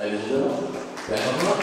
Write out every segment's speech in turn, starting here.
Elinize bak. Yapamam.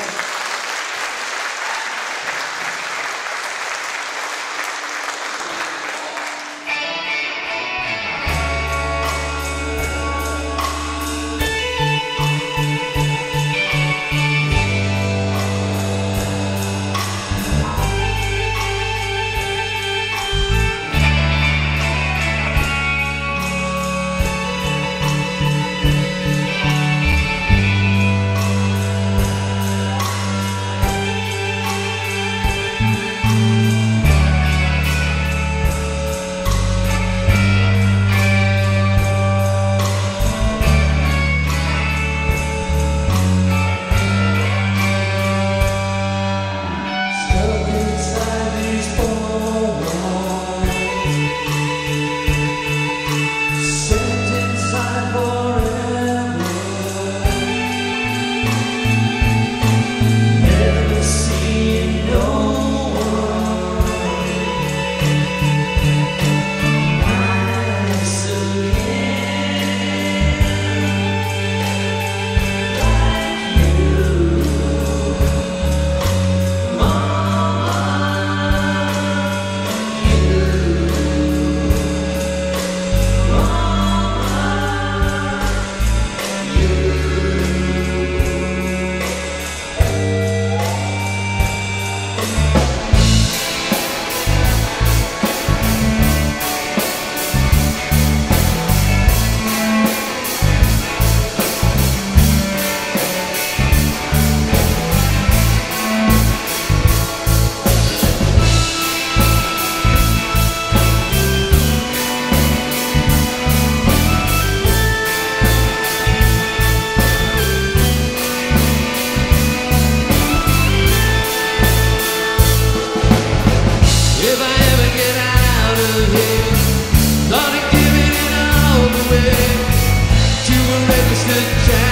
to change.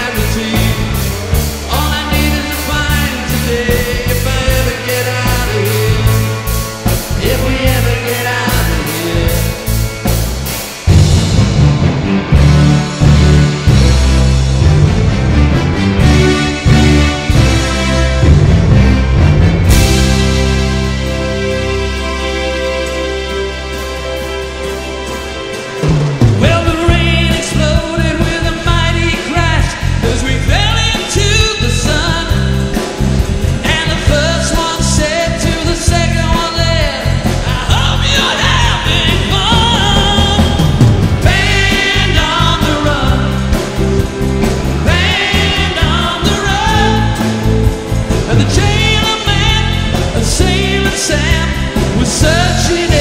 searching